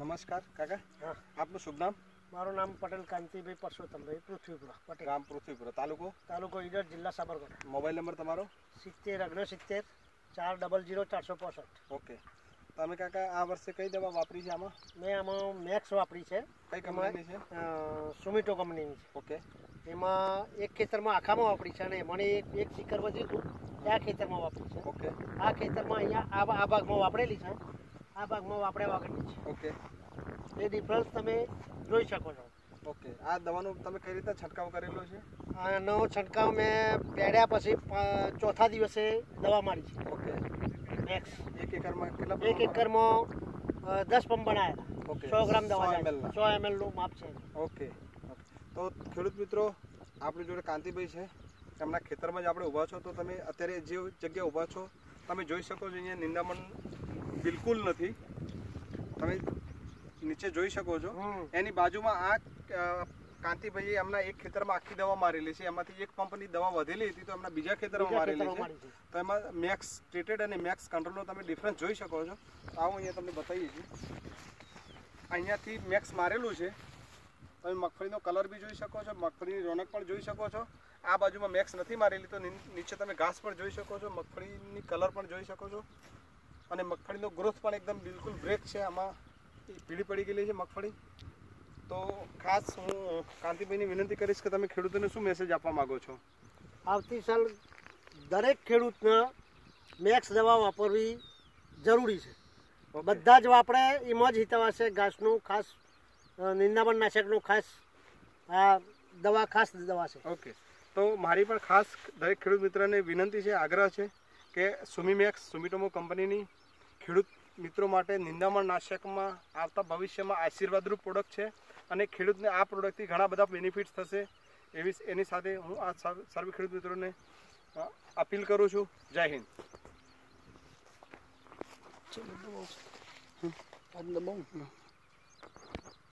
નમસ્કાર કાકા. આપનું શુભ નામ? મારું નામ પટેલ કાંતિભાઈ પરસોત્તમભાઈ પૃથ્વીપુરા પટેલ. ગામ પૃથ્વીપુરા. તાલુકો? તાલુકો ઈડર જિલ્લા સાબરકાંઠા. મોબાઈલ નંબર તમારો? સિત્તેર ઓગણસિત્તેર ચાર ડબલ જીરો ચારસો પોસઠ. ઓકે. તમે કાકા આ વર્ષે કઈ દવા વાપરી છે આમાં? મેં આમાં મેક્સ વાપરી છે. કઈ કંપની છે? સુમિટો કંપનીની ઓકે. એમાં એક ખેતરમાં આખામાં વાપરી છે અને મને એક એક શિખર વધ્યું હતું. ત્યાં આ ખેતરમાં વાપરી છે. ઓકે. આ ખેતરમાં અહીંયા આ ભાગમાં વાપરેલી છે. આ ભાગમાં વાપર્યા છે. ઓકે. એ ડિફરન્સ તમે જોઈ શકો છો. ઓકે. આ દવાનો તમે કઈ રીતે છંટકાવ કરેલો છે? આનો છંટકાવ મેં પહેર્યા પછી ચોથા દિવસે દવા મારી છે. ઓકે. મેક્સ એક એકરમાં કેટલા એક એકરમાં દસ પંપ બનાવ્યા ઓકે. સો ગ્રામ દવા 100 જાય સો એમએલનું માપ છે. Okay okay. તો ખેડૂત મિત્રો આપણી જોડે કાંતિભાઈ છે. એમના ખેતરમાં જ આપણે ઊભા છો. તો તમે અત્યારે જે જગ્યાએ ઊભા છો તમે જોઈ શકો છો અહીંયા નિંદામણ બિલકુલ નથી. તમે નીચે જોઈ શકો છો. એની બાજુમાં આ કાંતિભાઈએ એમના એક ખેતરમાં આખી દવા મારેલી છે. એમાંથી એક પંપની દવા વધેલી હતી તો એમના બીજા ખેતરમાં મારેલી છે. તો એમાં મેક્સ ટ્રીટેડ અને મેક્સ કંટ્રોલનો તમે ડિફરન્સ જોઈ શકો છો. આવું અહીંયા તમને બતાવીએ છીએ. અહીંયાથી મેક્સ મારેલું છે. તમે મગફળીનો કલર બી જોઈ શકો છો. મગફળીની રોનક પણ જોઈ શકો છો. આ બાજુમાં મેક્સ નથી મારેલી તો નીચે તમે ઘાસ પણ જોઈ શકો છો. મગફળીની કલર પણ જોઈ શકો છો. અને મગફળીનો ગ્રોથ પણ એકદમ બિલકુલ બ્રેક છે. આમાં પીળી પડી ગયેલી છે મગફળી. તો ખાસ હું કાંતિભાઈને વિનંતી કરીશ કે તમે ખેડૂતોને શું મેસેજ આપવા માંગો છો? આવતી સાલ દરેક ખેડૂતને મેક્સ દવા વાપરવી જરૂરી છે. બધા જ વાપરે એમાં જ હિતાવા છે ઘાસનું ખાસ નિંદામણ નાશકનું ખાસ આ દવા ખાસ દવા છે ઓકે તો મારી પણ ખાસ દરેક ખેડૂત મિત્રને વિનંતી છે આગ્રહ છે કે સુમીમેક્સ સુમિટોમો કંપનીની ખેડૂત મિત્રો માટે નિંદામણ નાશકમાં આવતા ભવિષ્યમાં આશીર્વાદરૂપ પ્રોડક્ટ છે અને ખેડૂતને આ પ્રોડક્ટથી ઘણા બધા બેનિફિટ્સ થશે એવી એની સાથે હું આ સર્વ ખેડૂત મિત્રોને અપીલ કરું છું. જય હિન્દ. ચલો